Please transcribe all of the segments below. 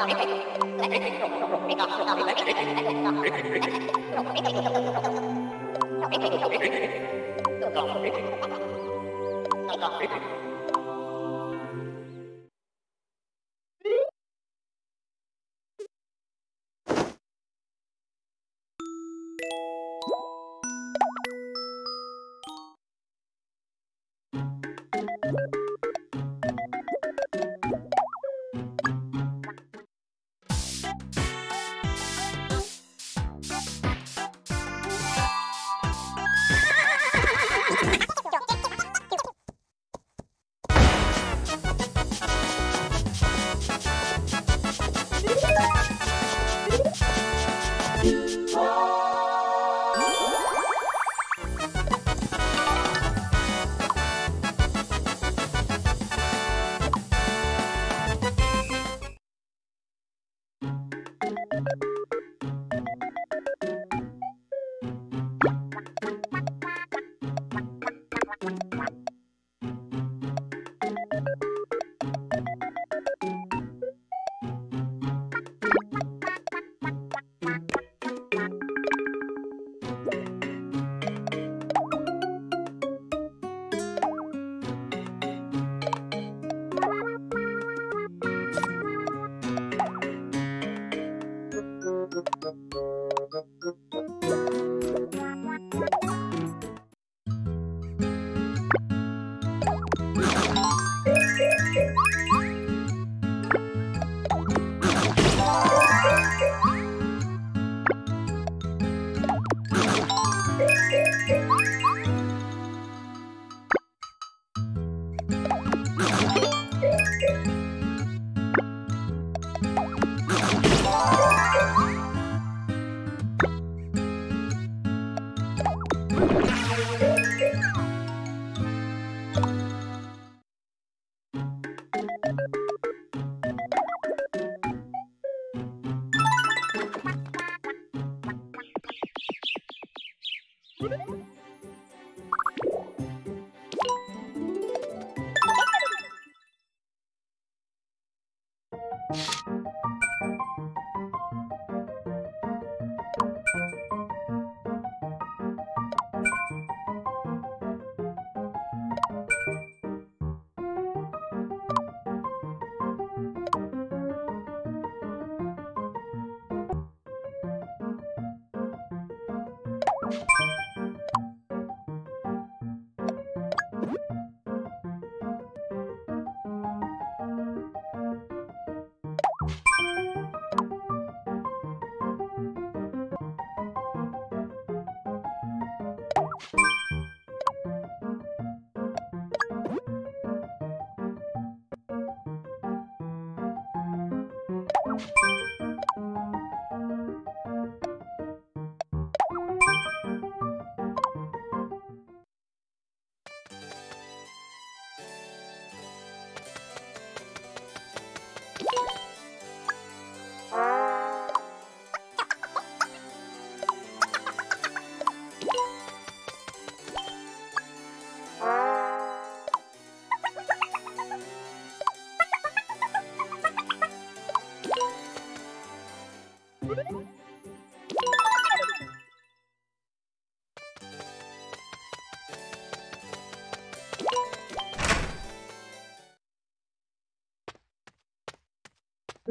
i'll be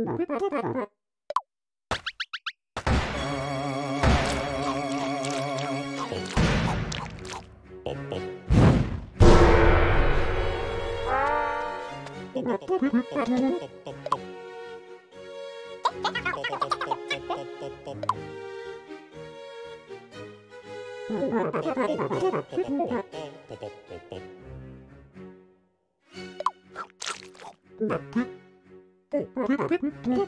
Ah. Oh,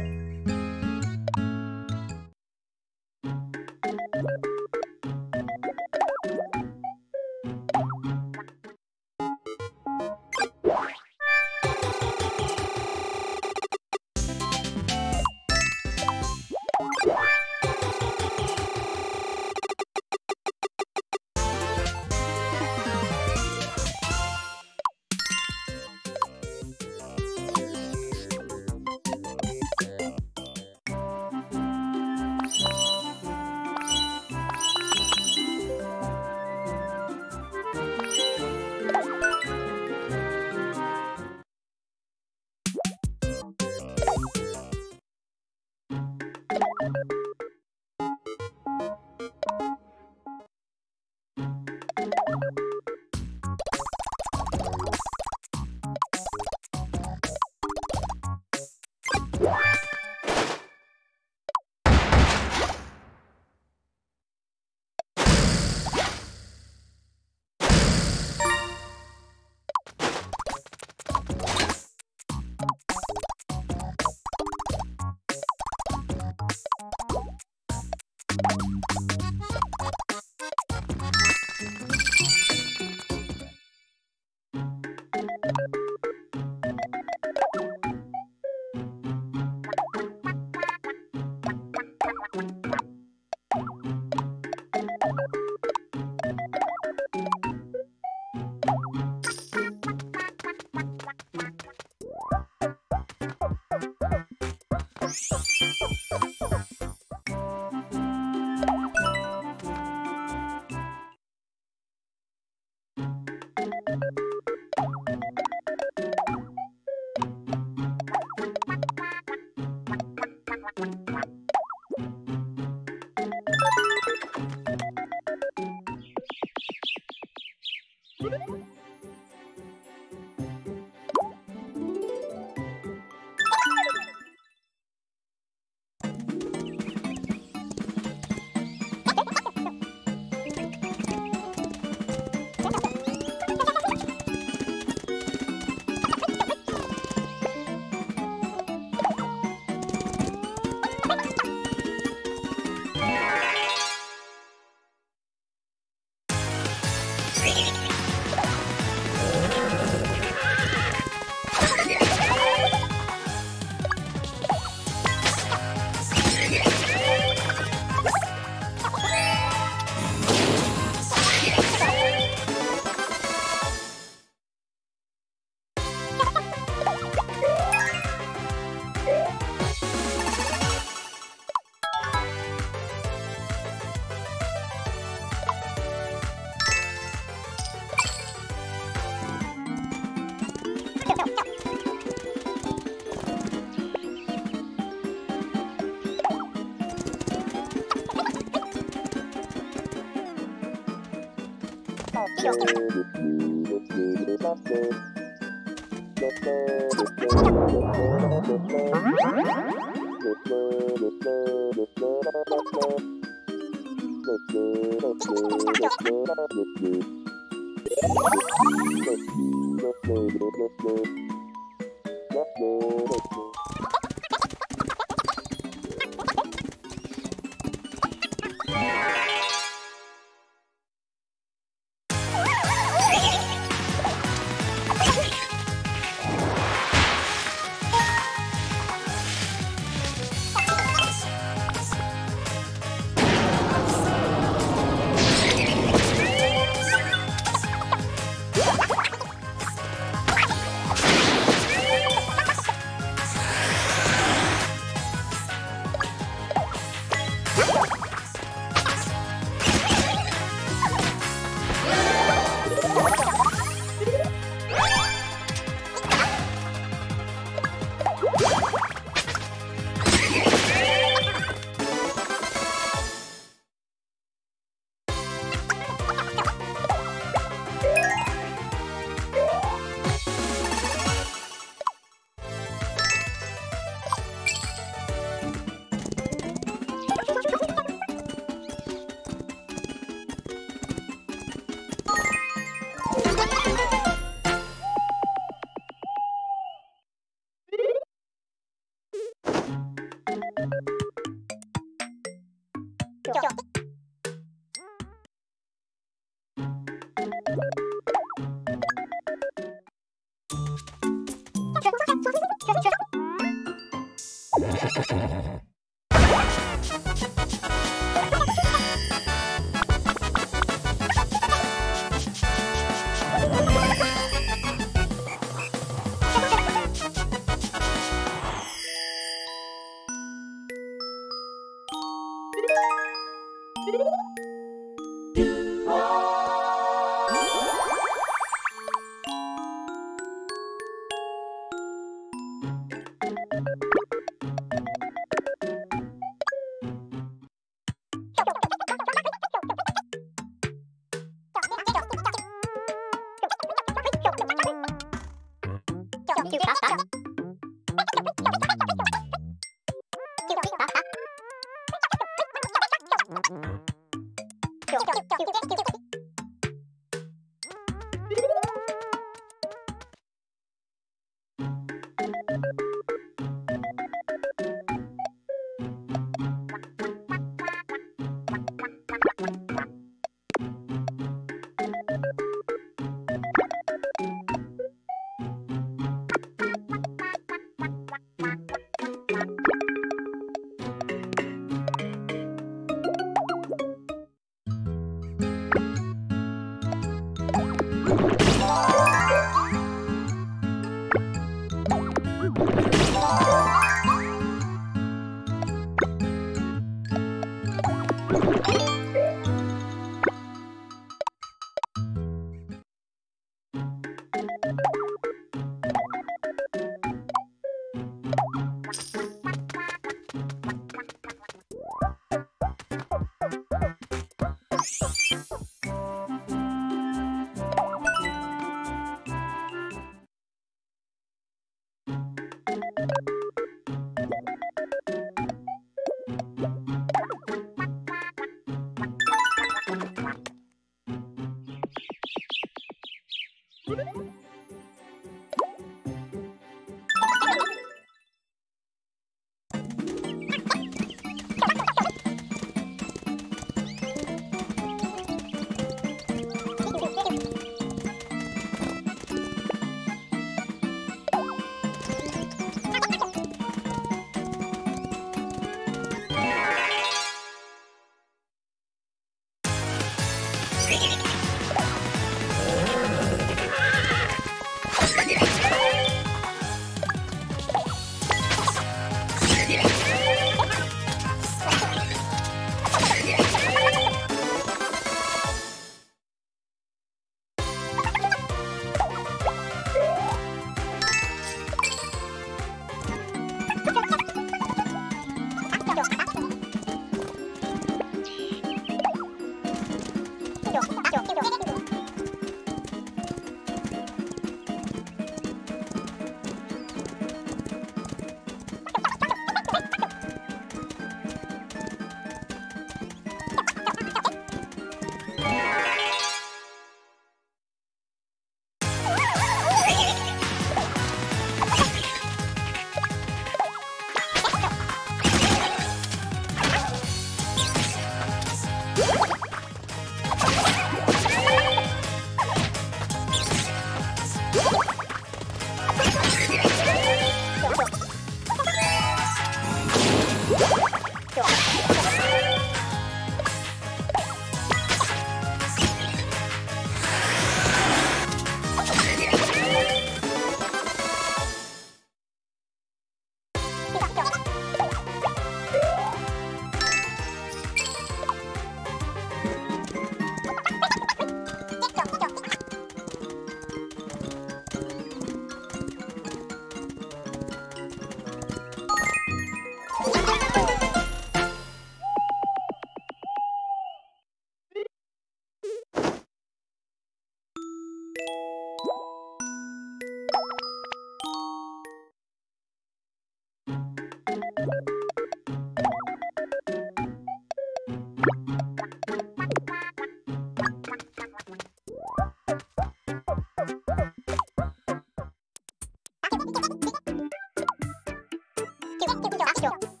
ょ。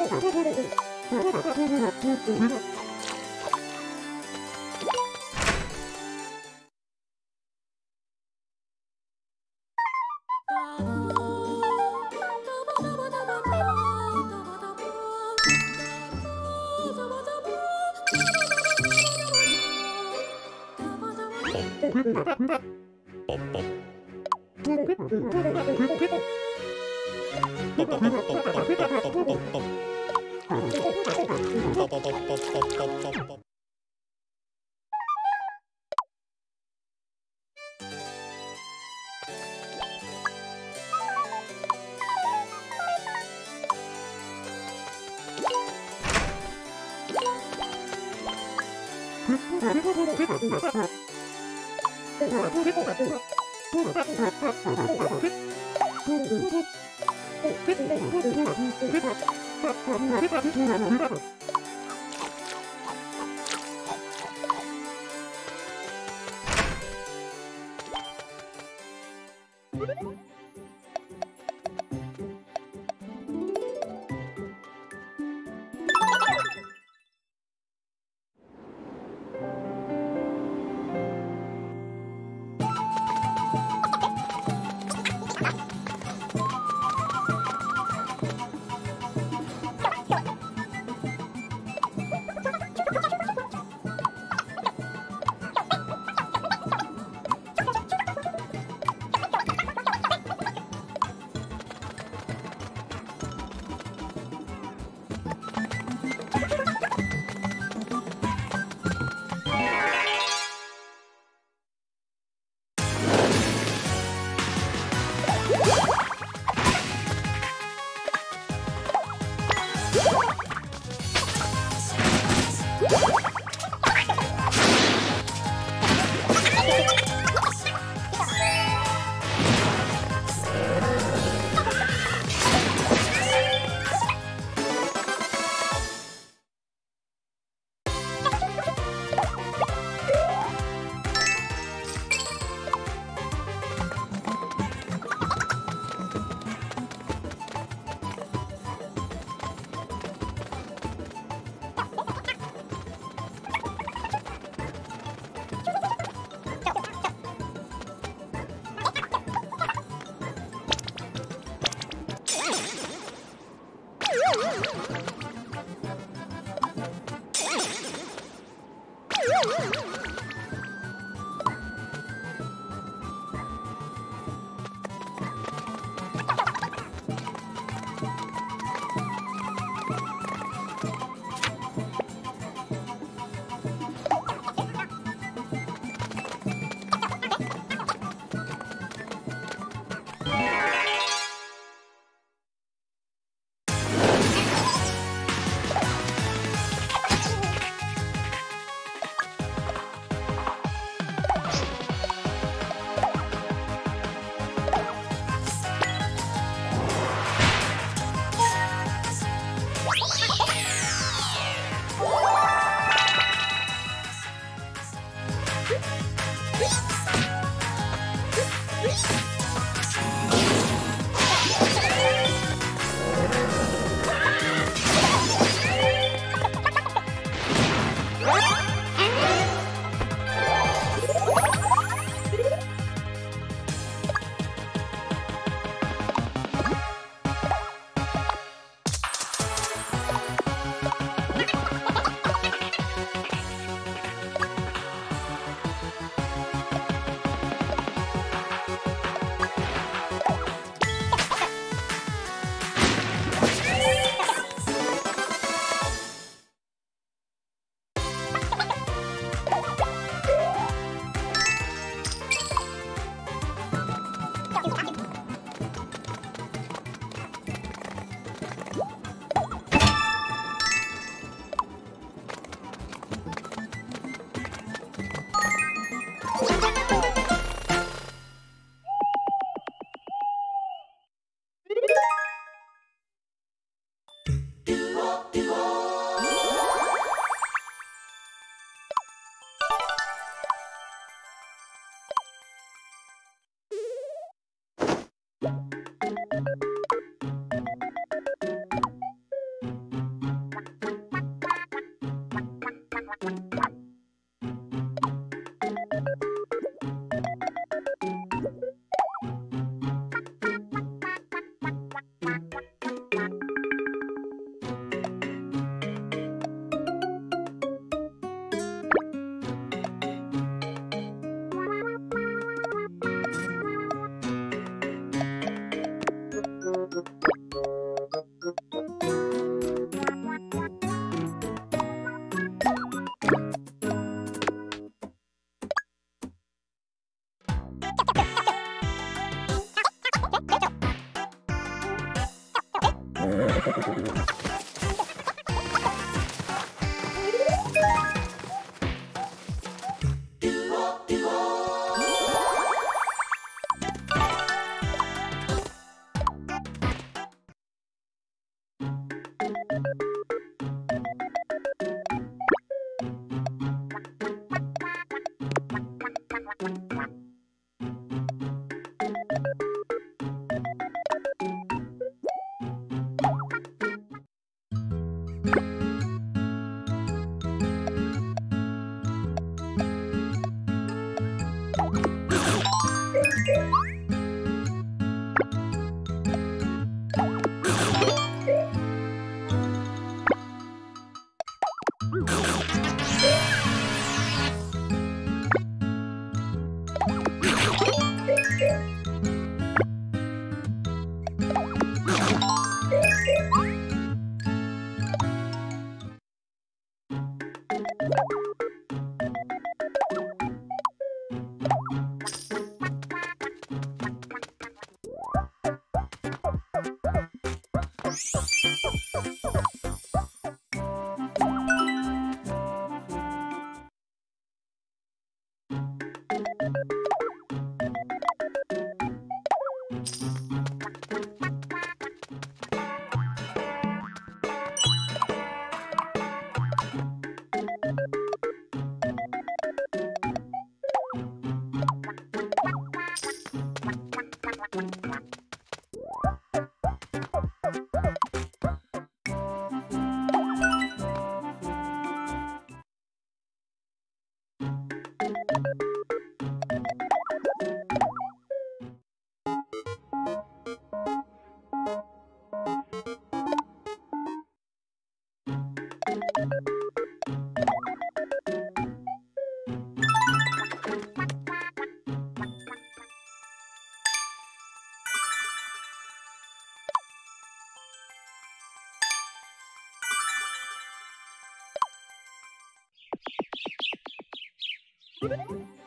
ペロペロペロペ Ha Woohoo!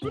you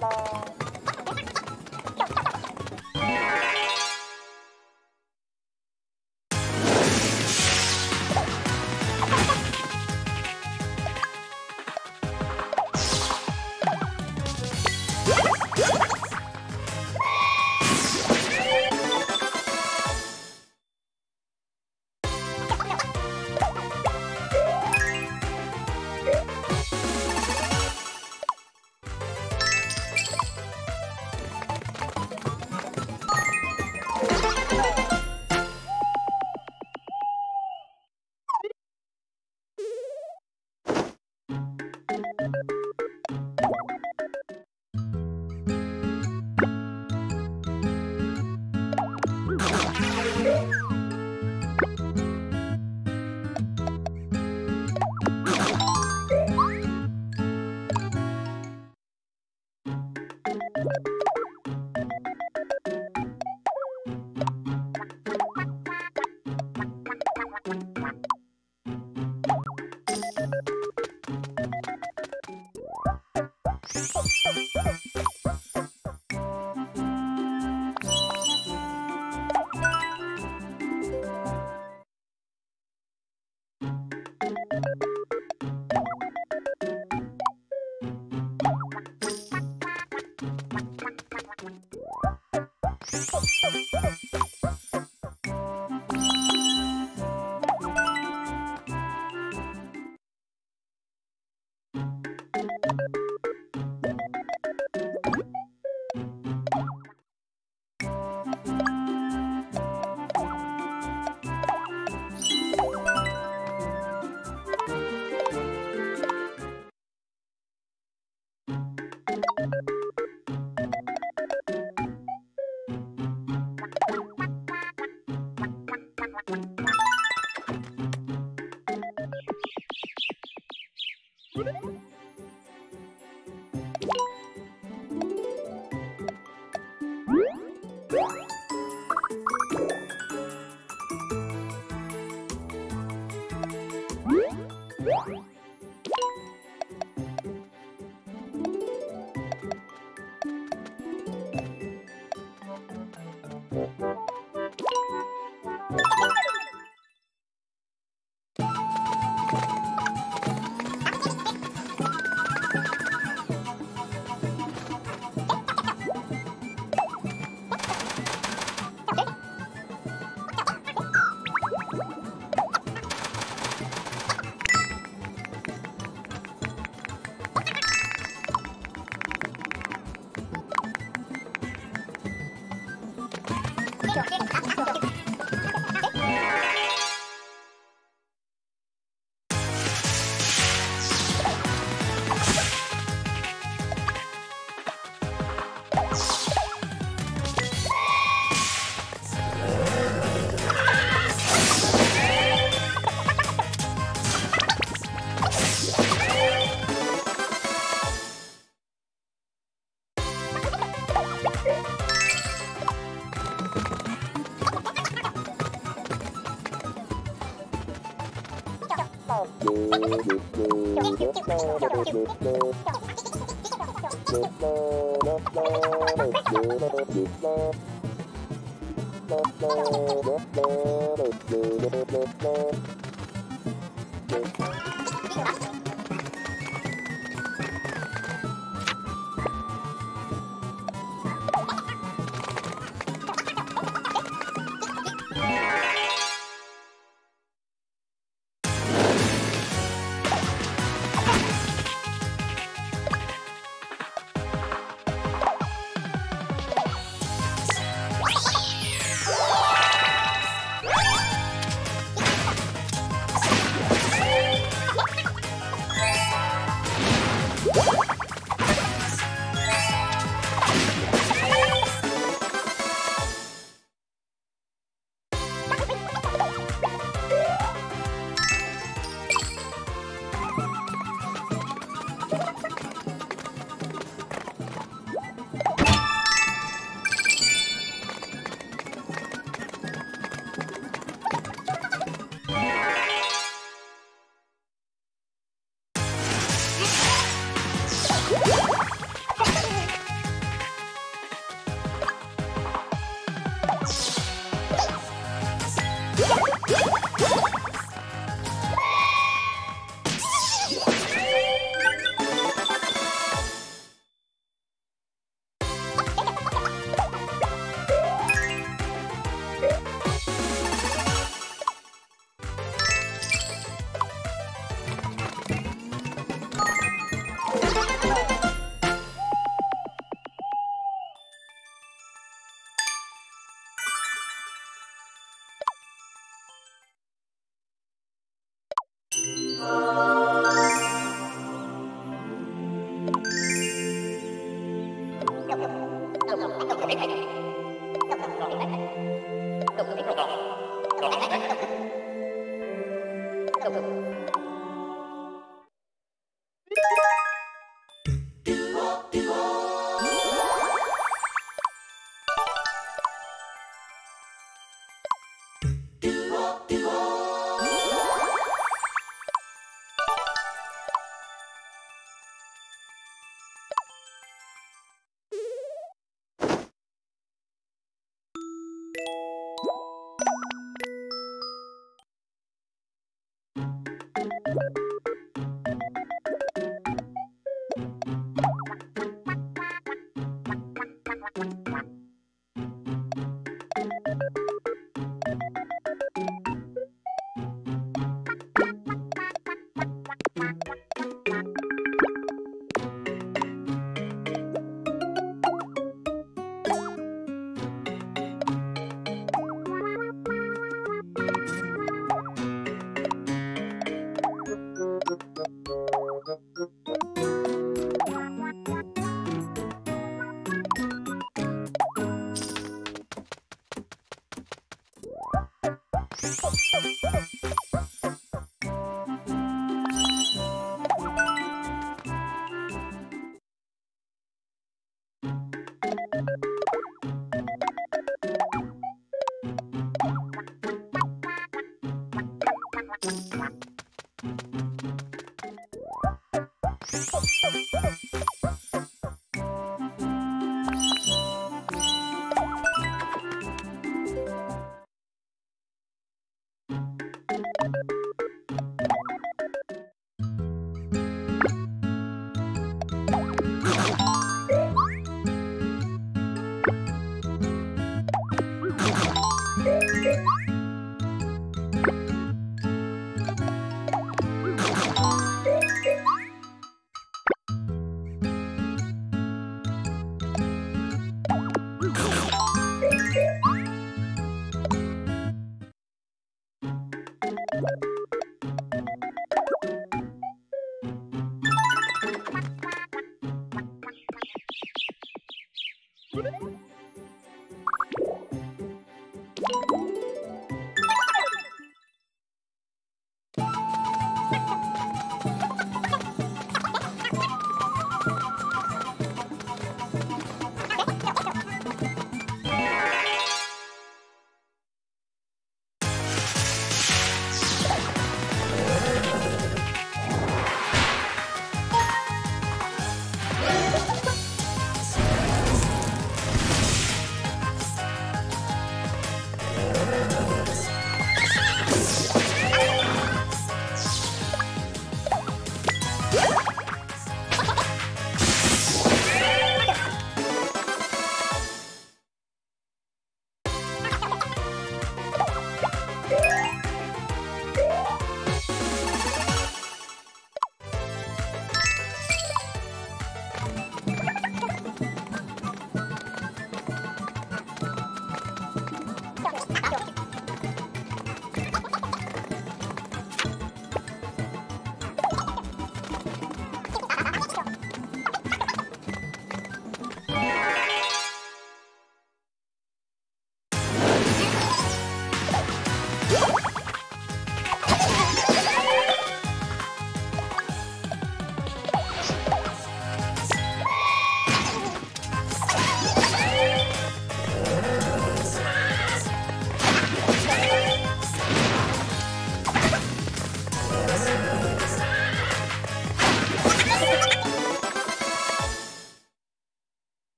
Bye. Thank you.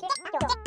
Thank you.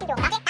キロ